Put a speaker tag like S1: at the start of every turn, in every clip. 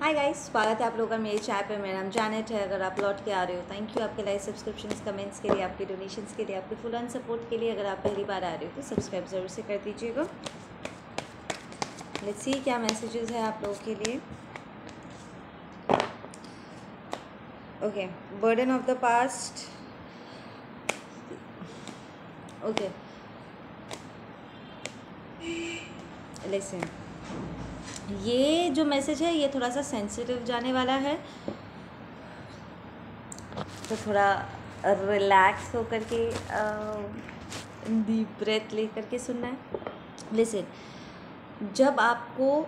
S1: Hi guys स्वागत है आप लोगों का मेरे चाय पे। मेरा नाम जानट है। अगर आप लौट के आ रहे हो थैंक यू आपके लाइक सब्सक्रिप्शंस कमेंट्स के लिए, आपके डोनेशंस के लिए, आपके फुल एंड सपोर्ट के लिए अगर आप पहली बार आ रहे हो तो सब्सक्राइब ज़रूर से कर दीजिएगा। लेट्स सी क्या मैसेजेस है आप लोगों के लिए। Okay burden of the past okay listen ये जो मैसेज है, ये थोड़ा सा सेंसिटिव जाने वाला है। तो थोड़ा रिलैक्स होकर के डीप ब्रेथ ले करके सुनना है। लिसन जब आपको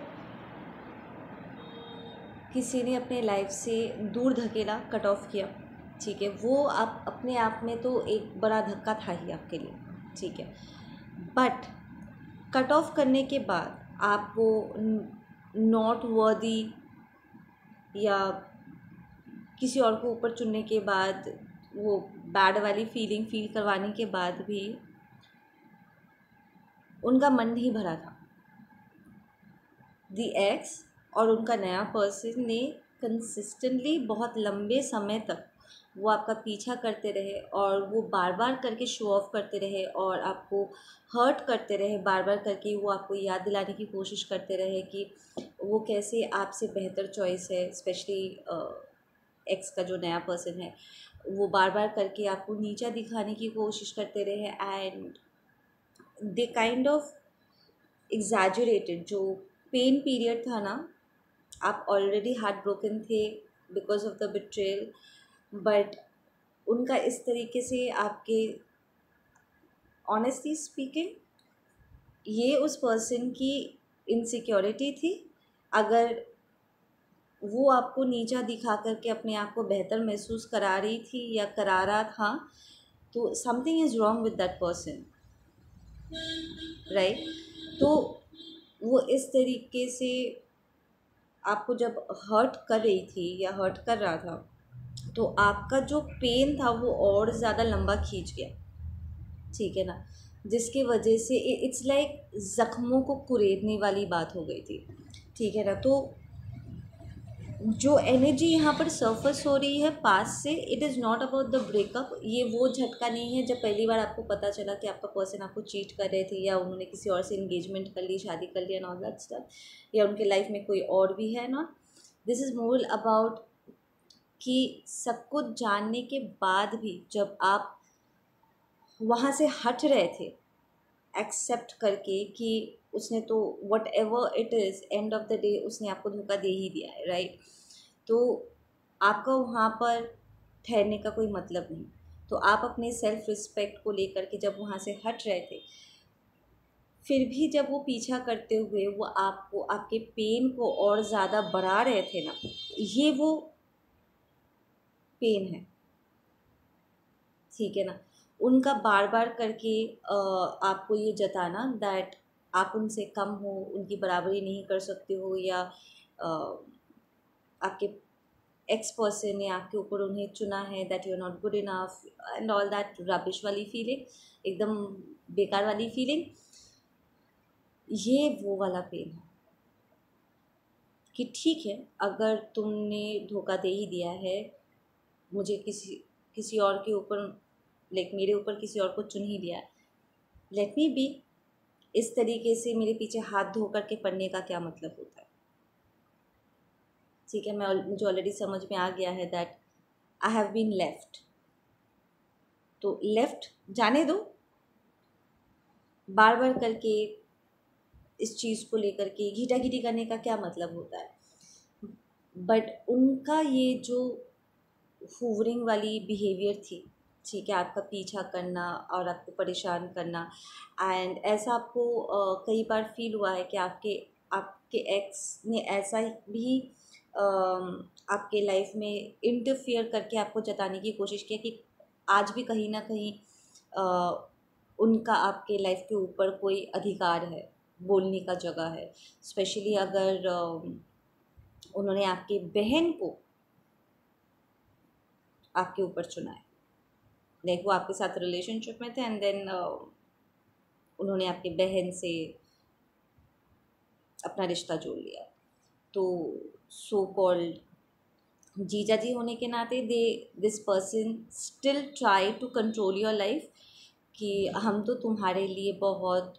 S1: किसी ने अपने लाइफ से दूर धकेला कट ऑफ़ किया, ठीक है, वो आप अपने आप में तो एक बड़ा धक्का था ही आपके लिए, ठीक है। बट कट ऑफ़ करने के बाद आपको नॉट वर्दी या किसी और को ऊपर चुनने के बाद, वो बैड वाली फीलिंग फील करवाने के बाद भी उनका मन नहीं भरा था। दी एक्स और उनका नया पर्सन ने कंसिस्टेंटली बहुत लंबे समय तक वो आपका पीछा करते रहे और वो बार बार करके शो ऑफ़ करते रहे और आपको हर्ट करते रहे बार बार करके वो आपको याद दिलाने की कोशिश करते रहे कि वो कैसे आपसे बेहतर चॉइस है स्पेशली एक्स का जो नया पर्सन है, वो बार बार करके आपको नीचा दिखाने की कोशिश करते रहे and they kind of exaggerated जो पेन पीरियड था ना, आप ऑलरेडी हार्ट ब्रोकन थे because of the betrayal but उनका इस तरीके से आपके ऑनेस्टली स्पीकिंग ये उस पर्सन की इनसिक्योरिटी थी। अगर वो आपको नीचा दिखा करके अपने आप को बेहतर महसूस करा रही थी या करा रहा था तो something is wrong with that person right तो वो इस तरीके से आपको जब हर्ट कर रही थी या हर्ट कर रहा था तो आपका जो पेन था वो और ज़्यादा लंबा खींच गया। ठीक है ना? जिसकी वजह से इट्स लाइक ज़ख्मों को कुरेदने वाली बात हो गई थी। ठीक है ना? तो जो एनर्जी यहाँ पर सरफस हो रही है पास से it is not about the breakup ये वो झटका नहीं है। जब पहली बार आपको पता चला कि आपका पर्सन आपको चीट कर रहे थे या उन्होंने किसी और से इंगेजमेंट कर ली, शादी कर लिया नॉट दैट स्टफ़ या उनके लाइफ में कोई और भी है not this is more about कि सब कुछ जानने के बाद भी जब आप वहाँ से हट रहे थे एक्सेप्ट करके कि उसने तो whatever it is end of the day उसने आपको धोखा दे ही दिया है राइट तो आपका वहाँ पर ठहरने का कोई मतलब नहीं। तो आप अपने सेल्फ रिस्पेक्ट को लेकर के जब वहाँ से हट रहे थे, फिर भी जब वो पीछा करते हुए वो आपको, आपके पेन को और ज़्यादा बढ़ा रहे थे ना, ये वो पेन है। ठीक है ना? उनका बार बार करके आपको ये जताना दैट आप उनसे कम हो, उनकी बराबरी नहीं कर सकते हो या आपके एक्स पर्सन ने आपके ऊपर उन्हें चुना है that you are not good enough and all that rubbish वाली फीलिंग एकदम बेकार वाली फीलिंग ये वो वाला पेन है। कि ठीक है, अगर तुमने धोखा दे ही दिया है मुझे किसी किसी और के ऊपर लाइक मेरे ऊपर किसी और को चुन ही लिया लेट मी बी इस तरीके से मेरे पीछे हाथ धो करके पढ़ने का क्या मतलब होता है? ठीक है, मैं मुझे ऑलरेडी समझ में आ गया है that I have been left तो लेफ़्ट जाने दो। बार बार करके इस चीज़ को लेकर के घीटा घीटी करने का क्या मतलब होता है? बट उनका ये जो हुवरिंग वाली बिहेवियर थी, ठीक है, आपका पीछा करना और आपको परेशान करना। एंड ऐसा आपको कई बार फील हुआ है कि आपके आपके एक्स ने ऐसा भी आपके लाइफ में इंटरफियर करके आपको जताने की कोशिश किया कि आज भी कहीं ना कहीं उनका आपके लाइफ के ऊपर कोई अधिकार है, बोलने का जगह है। स्पेशली अगर उन्होंने आपके बहन को आपके ऊपर चुना है। लाइक वो आपके साथ रिलेशनशिप में थे एंड देन उन्होंने आपकी बहन से अपना रिश्ता जोड़ लिया। तो सो कॉल्ड जीजा जी होने के नाते they this person still try to control your life कि हम तो तुम्हारे लिए बहुत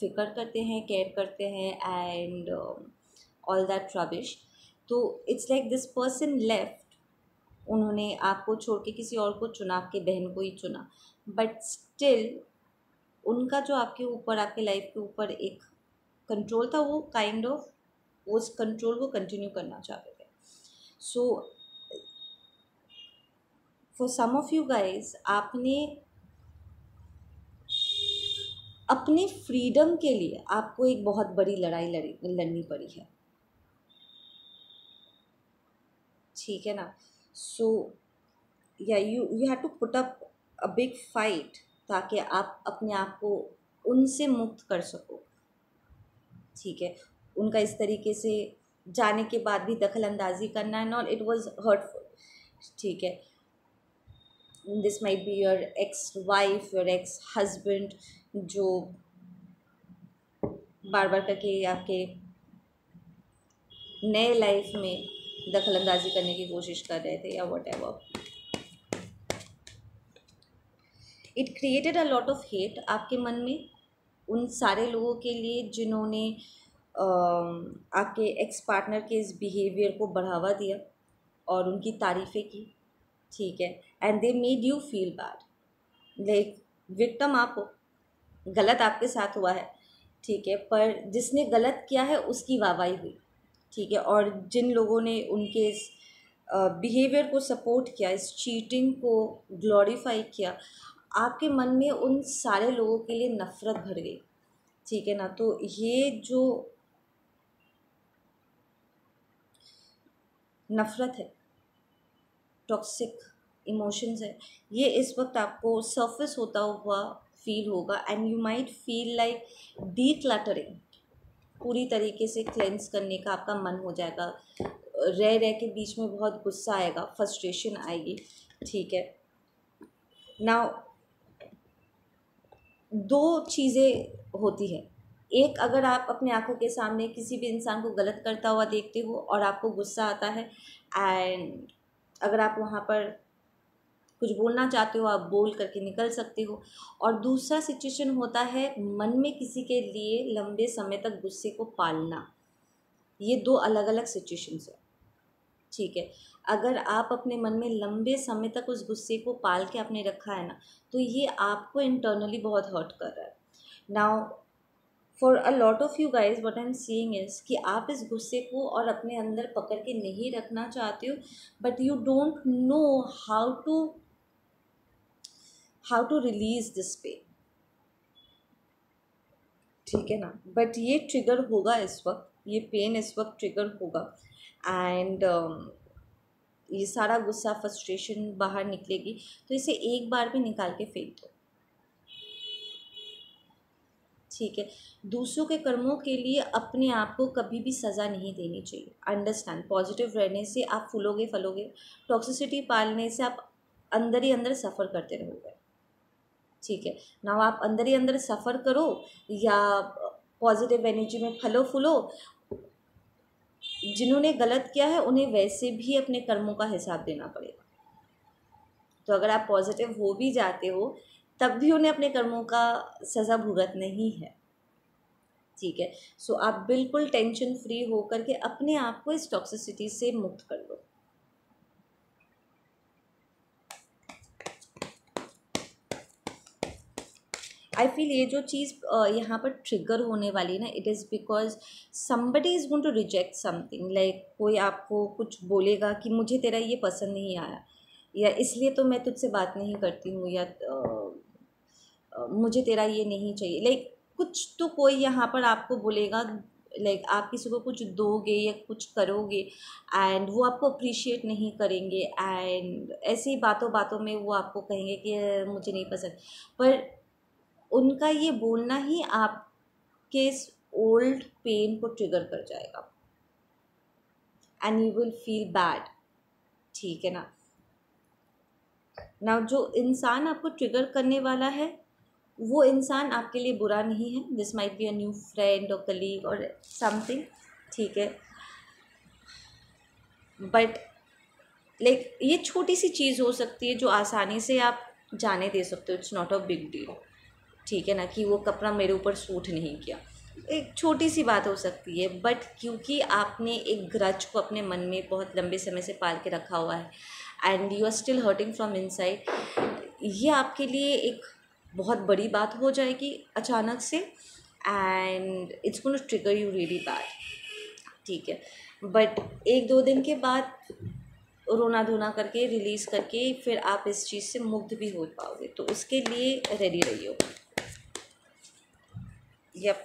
S1: फ़िक्र करते हैं केयर करते हैं एंड ऑल दैट रबिश तो it's like this person left उन्होंने आपको छोड़ के किसी और को चुना आपके बहन को ही चुना। बट स्टिल उनका जो आपके ऊपर आपके लाइफ के ऊपर एक कंट्रोल था वो काइंड kind ऑफ़ of, उस कंट्रोल को कंटिन्यू करना चाहते थे। So for some of you guys आपने अपने फ्रीडम के लिए आपको एक बहुत बड़ी लड़ाई लड़ी लड़नी पड़ी है। ठीक है ना? So yeah you you have to put up a big fight ताकि आप अपने आप को उनसे मुक्त कर सको। ठीक है? उनका इस तरीके से जाने के बाद भी दखल अंदाजी करना and all it was hurtful ठीक है? This might be your ex wife your ex husband जो बार बार करके आपके नए लाइफ में दखल अंदाजी करने की कोशिश कर रहे थे या whatever it created a lot of hate आपके मन में, उन सारे लोगों के लिए जिन्होंने आपके एक्स पार्टनर के इस बिहेवियर को बढ़ावा दिया और उनकी तारीफ़ें की, ठीक है? And they made you feel bad like victim आप हो, गलत आपके साथ हुआ है, ठीक है? पर जिसने गलत किया है, उसकी वाहवाही हुई। ठीक है, और जिन लोगों ने उनके इस बिहेवियर को सपोर्ट किया, इस चीटिंग को ग्लोरीफाई किया, आपके मन में उन सारे लोगों के लिए नफ़रत भर गई। ठीक है ना? तो ये जो नफ़रत है टॉक्सिक इमोशंस है, ये इस वक्त आपको सरफेस होता हुआ फील होगा and you might feel like decluttering पूरी तरीके से क्लेंस करने का आपका मन हो जाएगा। रह रह के बीच में बहुत गुस्सा आएगा फ्रस्ट्रेशन आएगी, ठीक है। नाउ दो चीज़ें होती है। एक, अगर आप अपने आँखों के सामने किसी भी इंसान को गलत करता हुआ देखते हो और आपको गुस्सा आता है एंड अगर आप वहाँ पर कुछ बोलना चाहते हो, आप बोल करके निकल सकते हो। और दूसरा सिचुएशन होता है मन में किसी के लिए लंबे समय तक गुस्से को पालना। ये दो अलग अलग सिचुएशंस है। ठीक है? अगर आप अपने मन में लंबे समय तक उस गुस्से को पाल के आपने रखा है ना तो ये आपको इंटरनली बहुत हर्ट कर रहा है। Now for a lot of you guys what I am seeing is कि आप इस गुस्से को और अपने अंदर पकड़ के नहीं रखना चाहते हो but you don't know how to how to release this पे ठीक है ना? बट ये ट्रिगर होगा इस वक्त ये पेन इस वक्त ट्रिगर होगा। एंड um, ये सारा गुस्सा फ्रस्ट्रेशन बाहर निकलेगी तो इसे एक बार भी निकाल के फेंक दो। ठीक है? दूसरों के कर्मों के लिए अपने आप को कभी भी सज़ा नहीं देनी चाहिए। अंडरस्टैंड पॉजिटिव रहने से आप फूलोगे फलोगे। टॉक्सिसिटी पालने से आप अंदर ही अंदर सफ़र करते रहोगे। ठीक है। ना आप अंदर ही अंदर सफ़र करो या पॉजिटिव एनर्जी में फलो फूलो। जिन्होंने गलत किया है, उन्हें वैसे भी अपने कर्मों का हिसाब देना पड़ेगा। तो अगर आप पॉजिटिव हो भी जाते हो, तब भी उन्हें अपने कर्मों का सज़ा भुगत नहीं है। ठीक है? सो आप बिल्कुल टेंशन फ्री होकर के अपने आप को इस टॉक्सिसिटी से मुक्त कर लो आई फील ये जो चीज़ यहाँ पर ट्रिगर होने वाली है ना it is because somebody is going to reject something like कोई आपको कुछ बोलेगा कि मुझे तेरा ये पसंद नहीं आया, या इसलिए तो मैं तुझसे बात नहीं करती हूँ, या मुझे तेरा ये नहीं चाहिए। लाइक कुछ तो कोई यहाँ पर आपको बोलेगा लाइक आप किसी को कुछ दोगे या कुछ करोगे एंड वो आपको अप्रिशिएट नहीं करेंगे एंड ऐसी बातों बातों में वो आपको कहेंगे कि मुझे नहीं पसंद। पर उनका ये बोलना ही आपके इस ओल्ड पेन को ट्रिगर कर जाएगा। And you will feel bad ठीक है ना? ना जो इंसान आपको ट्रिगर करने वाला है, वो इंसान आपके लिए बुरा नहीं है। This might be a new friend और कलीग और समथिंग ठीक है? बट लाइक ये छोटी सी चीज़ हो सकती है जो आसानी से आप जाने दे सकते हो। It's not a big deal ठीक है ना, कि वो कपड़ा मेरे ऊपर सूट नहीं किया। एक छोटी सी बात हो सकती है बट क्योंकि आपने एक ग्रज को अपने मन में बहुत लंबे समय से पाल के रखा हुआ है and you are still hurting from inside ये आपके लिए एक बहुत बड़ी बात हो जाएगी अचानक से and it's gone trigger you really bad ठीक है। बट एक दो दिन के बाद रोना धोना करके रिलीज़ करके, फिर आप इस चीज़ से मुक्त भी हो पाओगे तो उसके लिए रेडी रहिए यप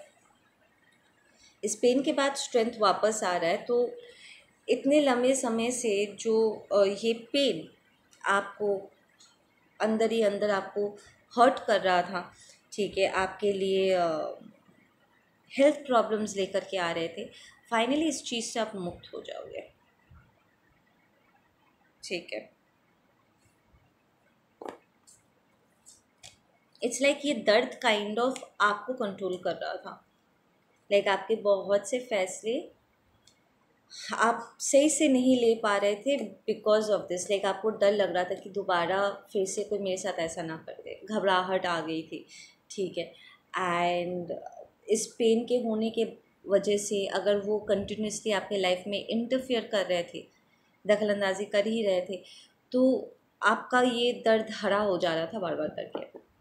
S1: इस पेन के बाद स्ट्रेंथ वापस आ रहा है तो इतने लंबे समय से जो ये पेन आपको अंदर ही अंदर आपको हर्ट कर रहा था, ठीक है, आपके लिए हेल्थ प्रॉब्लम्स लेकर के आ रहे थे फाइनली इस चीज़ से आप मुक्त हो जाओगे। ठीक है। इट्स लाइक like ये दर्द काइंड kind ऑफ़ of आपको कंट्रोल कर रहा था। लाइक like आपके बहुत से फैसले आप सही से नहीं ले पा रहे थे बिकॉज़ ऑफ़ दिस लाइक आपको डर लग रहा था कि दोबारा फिर से कोई मेरे साथ ऐसा ना कर दे। घबराहट आ गई थी। ठीक है। एंड इस पेन के होने के वजह से अगर वो कंटिन्यूसली आपके लाइफ में इंटरफियर कर रहे थे दखल अंदाजी कर ही रहे थे तो आपका ये दर्द हरा हो जा रहा था बार बार करके।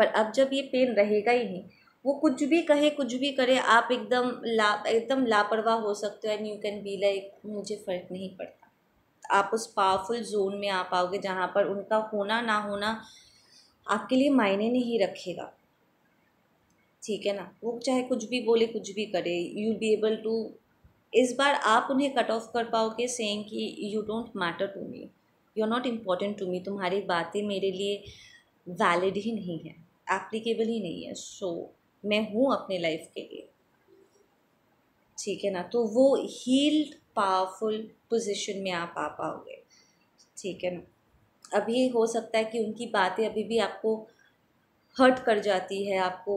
S1: पर अब जब ये पेन रहेगा ही नहीं, वो कुछ भी कहे, कुछ भी करे, आप एकदम ला, एकदम लापरवाह हो सकते हो and you can be like मुझे फ़र्क नहीं पड़ता। आप उस पावरफुल जोन में आ पाओगे जहाँ पर उनका होना ना होना आपके लिए मायने नहीं रखेगा। ठीक है ना? वो चाहे कुछ भी बोले, कुछ भी करे यू बी एबल टू इस बार आप उन्हें कट ऑफ़ कर पाओगे सेइंग कि you don't matter to me you are not important to me तुम्हारी बातें मेरे लिए वैलिड ही नहीं है। एप्लीकेबल ही नहीं है सो so, मैं हूँ अपने लाइफ के लिए। ठीक है ना? तो वो हील्ड पावरफुल पोजीशन में आप आ पाओगे। ठीक है ना? अभी हो सकता है कि उनकी बातें अभी भी आपको हर्ट कर जाती है आपको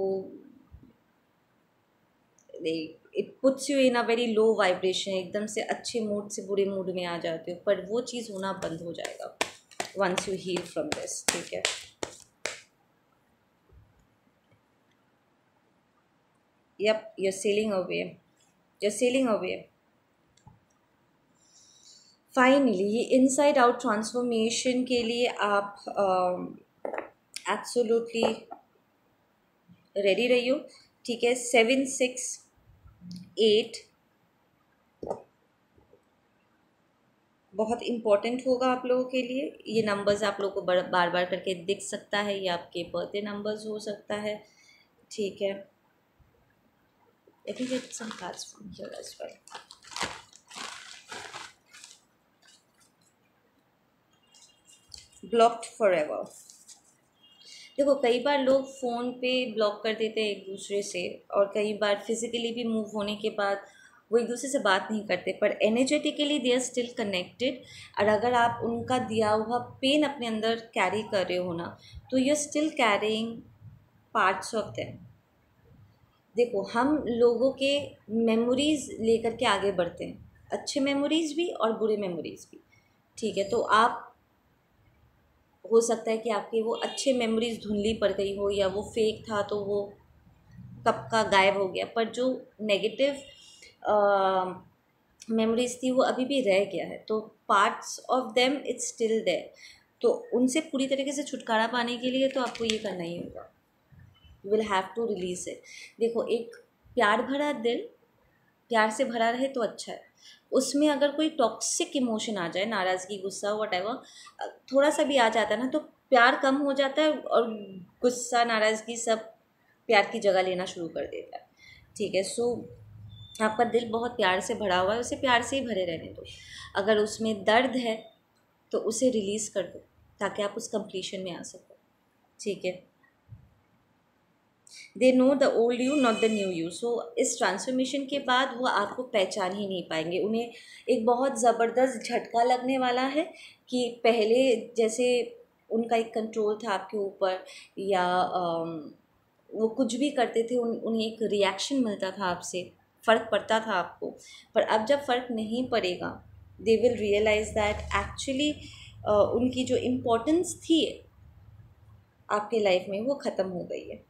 S1: it puts you in a very low vibration एकदम से अच्छे मूड से बुरे मूड में आ जाते हो पर वो चीज़ होना बंद हो जाएगा once you heal from this ठीक है? Yup you sailing away you sailing away finally ये इनसाइड आउट ट्रांसफॉर्मेशन के लिए आप एब्सोल्युटली रेडी रही हो ठीक है सेवन सिक्स एट बहुत इंपॉर्टेंट होगा आप लोगों के लिए। ये नंबर्स आप लोगों को बार बार करके दिख सकता है। ये आपके बर्थडे नंबर्स हो सकता है। ठीक है। Let me get some cards from here as well. Blocked forever. देखो, कई बार लोग फ़ोन पे ब्लॉक कर देते हैं एक दूसरे से और कई बार फिज़िकली भी मूव होने के बाद वो एक दूसरे से बात नहीं करते, पर energetically they are still connected और अगर आप उनका दिया हुआ पेन अपने अंदर कैरी कर रहे हो ना तो you are still carrying parts of them देखो, हम लोगों के मेमोरीज़ लेकर के आगे बढ़ते हैं। अच्छे मेमोरीज़ भी और बुरे मेमोरीज़ भी, ठीक है? तो आप, हो सकता है कि आपके वो अच्छे मेमोरीज धुंधली पड़ गई हो या वो फेक था तो वो कब का गायब हो गया। पर जो नेगेटिव मेमोरीज थी वो अभी भी रह गया है। तो parts of them it's still there तो उनसे पूरी तरीके से छुटकारा पाने के लिए तो आपको ये करना ही होगा। You will have to release it देखो, एक प्यार भरा दिल, प्यार से भरा रहे तो अच्छा है। उसमें अगर कोई टॉक्सिक इमोशन आ जाए, नाराज़गी, गुस्सा वट एवर थोड़ा सा भी आ जाता है ना तो प्यार कम हो जाता है और गुस्सा, नाराज़गी सब प्यार की जगह लेना शुरू कर देता है। ठीक है सो आपका दिल बहुत प्यार से भरा हुआ है, उसे प्यार से ही भरे रहने दो। अगर उसमें दर्द है तो उसे रिलीज़ कर दो, ताकि आप उस कंप्लीशन में आ सको। ठीक है? They know the old you not the new you so इस ट्रांसफॉर्मेशन के बाद वो आपको पहचान ही नहीं पाएँगे। उन्हें एक बहुत ज़बरदस्त झटका लगने वाला है कि पहले जैसे उनका एक कंट्रोल था आपके ऊपर, या वो कुछ भी करते थे, उन, उन्हें एक रिएक्शन मिलता था आपसे। फ़र्क पड़ता था आपको। पर अब जब फ़र्क नहीं पड़ेगा they will realise that actually उनकी जो इम्पोर्टेंस थी आपके लाइफ में, वो ख़त्म हो गई है।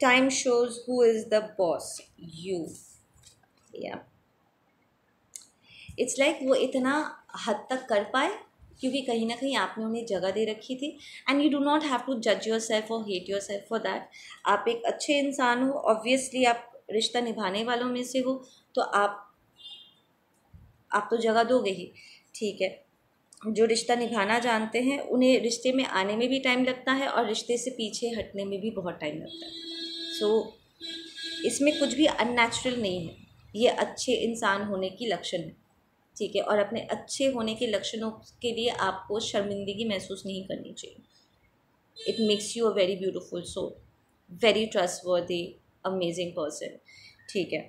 S1: Time shows who is the boss you yeah it's like वो इतना हद तक कर पाए, क्योंकि कहीं ना कहीं आपने उन्हें जगह दे रखी थी। And you do not have to जज योर सेल्फ और hate yourself for that आप एक अच्छे इंसान हो ऑब्वियसली आप रिश्ता निभाने वालों में से हो तो आप आप तो जगह दोगे ही। ठीक है। जो रिश्ता निभाना जानते हैं, उन्हें रिश्ते में आने में भी टाइम लगता है और रिश्ते से पीछे हटने में भी बहुत टाइम लगता है। सो so, इसमें कुछ भी अननेचुरल नहीं है। ये अच्छे इंसान होने की लक्षण है ठीक है? और अपने अच्छे होने के लक्षणों के लिए आपको शर्मिंदगी महसूस नहीं करनी चाहिए। It makes you a very beautiful so very trustworthy amazing person ठीक है?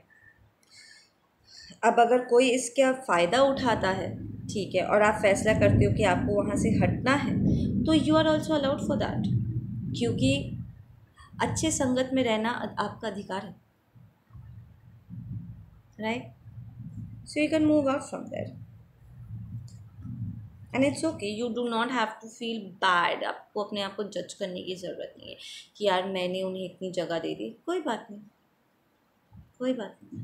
S1: अब अगर कोई इसका फ़ायदा उठाता है ठीक है? और आप फैसला करते हो कि आपको वहाँ से हटना है तो you are also allowed for that क्योंकि अच्छे संगत में रहना आपका अधिकार है। Right so you can move out from there. And it's okay you do not have to feel bad आपको अपने आप को जज करने की ज़रूरत नहीं है कि यार मैंने उन्हें इतनी जगह दे दी। कोई बात नहीं। कोई बात नहीं।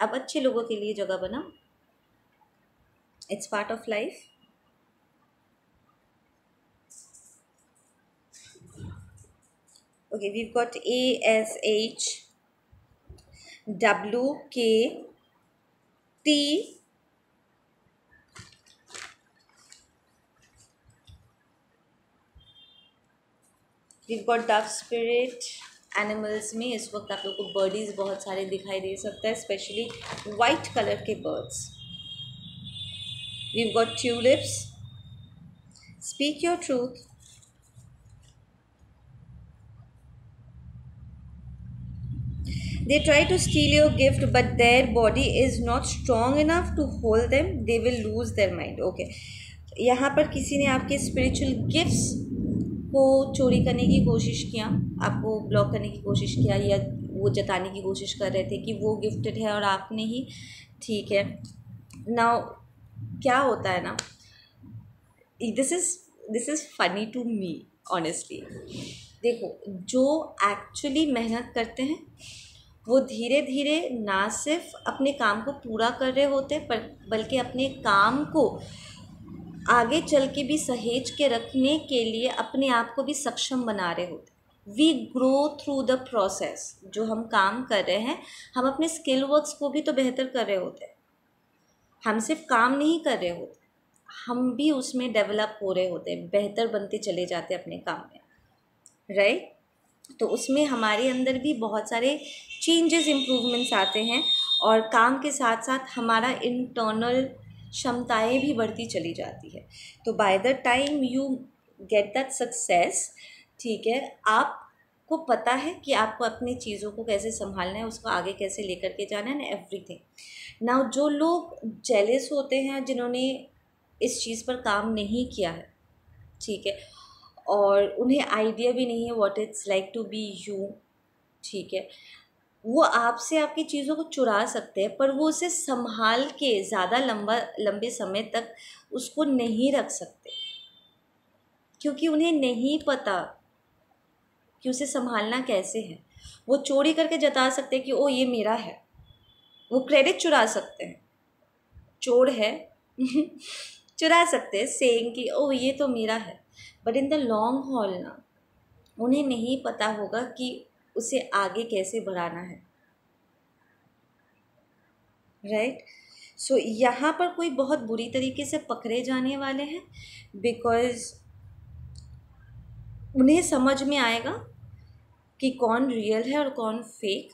S1: अब अच्छे लोगों के लिए जगह बना it's part of life okay, we've got a, s, h, W, K, T, we've got dove spirit animals में इस वक्त आप लोग को बर्डीज बहुत सारे दिखाई दे सकता है स्पेशली वाइट कलर के birds we've got tulips speak your truth they try to steal your gift, but their body is not strong enough to hold them. They will lose their mind. Okay. यहाँ पर किसी ने आपके spiritual gifts को चोरी करने की कोशिश किया? आपको ब्लॉक करने की कोशिश किया या वो जताने की कोशिश कर रहे थे कि वो गिफ्टेड है और आपने ही ठीक है? ना क्या होता है ना? This is this is funny to me honestly देखो, जो एक्चुअली मेहनत करते हैं वो धीरे धीरे ना सिर्फ़ अपने काम को पूरा कर रहे होते, पर बल्कि अपने काम को आगे चल के भी सहेज के रखने के लिए अपने आप को भी सक्षम बना रहे होते। We grow through the process जो हम काम कर रहे हैं, हम अपने स्किल वर्क्स को भी तो बेहतर कर रहे होते। हम सिर्फ़ काम नहीं कर रहे होते, हम भी उसमें डेवलप हो रहे होते, बेहतर बनते चले जाते अपने काम में। राइट तो उसमें हमारे अंदर भी बहुत सारे चेंजेस इम्प्रूवमेंट्स आते हैं और काम के साथ साथ हमारा इंटरनल क्षमताएँ भी बढ़ती चली जाती है। तो by the time you get that success ठीक है, आपको पता है कि आपको अपनी चीज़ों को कैसे संभालना है, उसको आगे कैसे लेकर के जाना है ना एवरीथिंग नाउ जो लोग जेलिस होते हैं, जिन्होंने इस चीज़ पर काम नहीं किया है, ठीक है और उन्हें आइडिया भी नहीं है what it's like to be you ठीक है? वो आपसे आपकी चीज़ों को चुरा सकते हैं, पर वो उसे संभाल के ज़्यादा लंबा, लंबे समय तक उसको नहीं रख सकते। क्योंकि उन्हें नहीं पता कि उसे संभालना कैसे है। वो चोरी करके जता सकते हैं कि, ओ, ये मेरा है। वो क्रेडिट चुरा सकते हैं। चोर है। चुरा सकते हैं सेइंग कि, ओ, ये तो मेरा है। But in the long haul ना उन्हें नहीं पता होगा कि उसे आगे कैसे बढ़ाना है राइट right? सो so, यहाँ पर कोई बहुत बुरी तरीके से पकड़े जाने वाले हैं बिकॉज़ उन्हें समझ में आएगा कि कौन रियल है और कौन फेक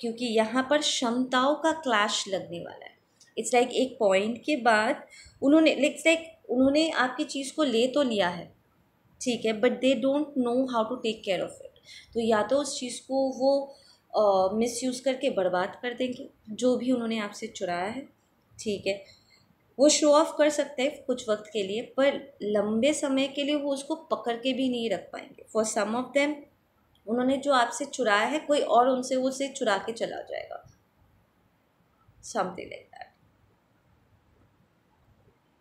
S1: क्योंकि यहाँ पर क्षमताओं का क्लैश लगने वाला है इट्स लाइक like एक पॉइंट के बाद उन्होंने लाइक उन्होंने आपकी चीज़ को ले तो लिया है, ठीक है but they don't know how to take care of it तो या तो उस चीज़ को वो मिस यूज़ करके बर्बाद कर देंगे, जो भी उन्होंने आपसे चुराया है, ठीक है। वो शो ऑफ़ कर सकते हैं कुछ वक्त के लिए, पर लंबे समय के लिए वो उसको पकड़ के भी नहीं रख पाएँगे। फॉर सम ऑफ़ देम उन्होंने जो आपसे चुराया है, कोई और उनसे वो उसे चुरा के चला जाएगा। समथिंग लाइक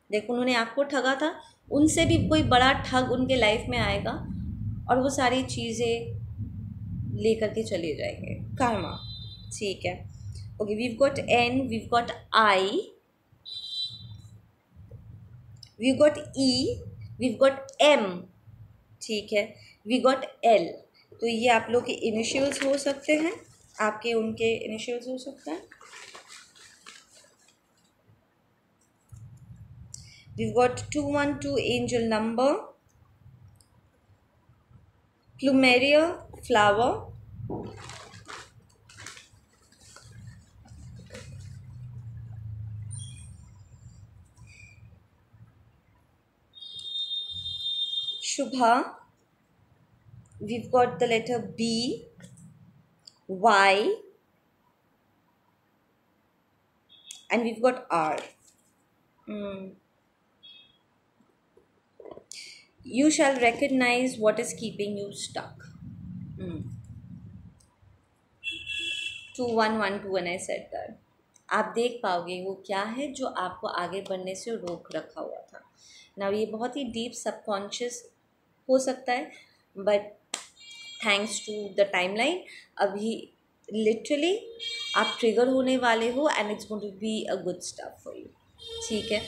S1: देखो उन्होंने आपको ठगा था उनसे भी कोई बड़ा ठग उनके लाइफ में आएगा और वो सारी चीज़ें लेकर के चले जाएँगे। कर्मा ठीक है। Okay we've got N we've got I we got E we got M ठीक है। वी गॉट एल तो ये आप लोग के इनिशियल्स हो सकते हैं आपके उनके इनिशियल्स हो सकते हैं। We've got 212 angel number plumeria flower shubha we've got the letter b y and we've got r mm. You shall recognize what is keeping you stuck. Mm. Two one one two one I set that आप देख पाओगे वो क्या है जो आपको आगे बढ़ने से रोक रखा हुआ था ना ये बहुत ही डीप सबकॉन्शियस हो सकता है but thanks to the time line अभी लिटरली आप ट्रिगर होने वाले हो and it's going to be a good stuff for you ठीक है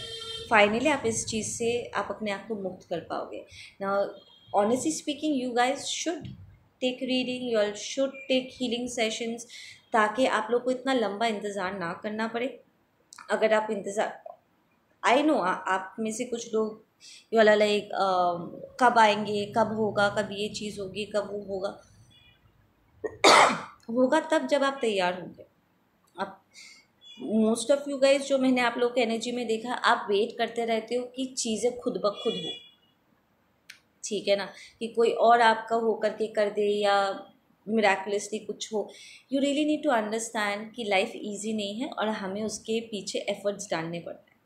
S1: फाइनली आप इस चीज़ से आप अपने आप को मुक्त कर पाओगे। ना honestly speaking you guys should take reading you all should take healing sessions ताकि आप लोग को इतना लंबा इंतज़ार ना करना पड़े। अगर आप इंतज़ार आई नो आप में से कुछ लोग ये वाला लाइक कब आएँगे, कब होगा, कब ये चीज़ होगी, कब वो होगा। होगा तब जब आप तैयार होंगे। मोस्ट ऑफ़ यू गाइज़ जो मैंने आप लोग के एनर्जी में देखा, आप वेट करते रहते हो कि चीज़ें खुद ब खुद हो। ठीक है ना? कि कोई और आपका हो करके कर दे या मिराकुलसली कुछ हो। You really need to understand कि लाइफ ईजी नहीं है और हमें उसके पीछे एफर्ट्स डालने पड़ते हैं।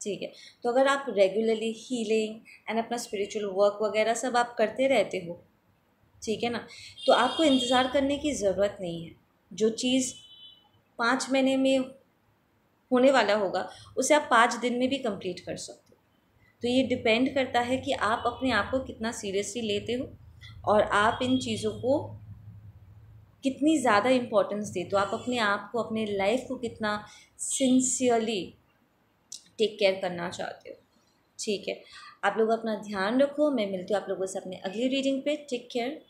S1: ठीक है? तो अगर आप रेगुलरली हीलिंग एंड अपना स्पिरिचुअल वर्क वगैरह सब आप करते रहते हो, ठीक है ना? तो आपको इंतज़ार करने की ज़रूरत नहीं है। जो चीज़ पाँच महीने में होने वाला होगा, उसे आप पाँच दिन में भी कंप्लीट कर सकते हो। तो ये डिपेंड करता है कि आप अपने आप को कितना सीरियसली लेते हो और आप इन चीज़ों को कितनी ज़्यादा इम्पोर्टेंस देते हो। आप अपने आप को, अपने लाइफ को कितना सिंसियरली टेक केयर करना चाहते हो। ठीक है? आप लोग अपना ध्यान रखो। मैं मिलती हूँ आप लोगों से अपने अगली रीडिंग पे। Take care